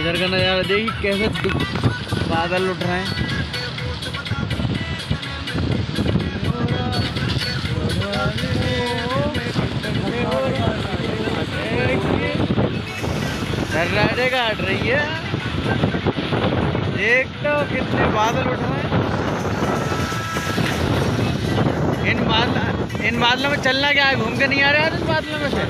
इधर का नज़ारा देखिए कैसे बादल उठ रहे हैं। राइडे का हट रही है। एक तो कितने बादल उठ रहे हैं। इन बादल इन बादलों में चलना क्या है? घूम के नहीं आ रहे आज इन बादलों में से?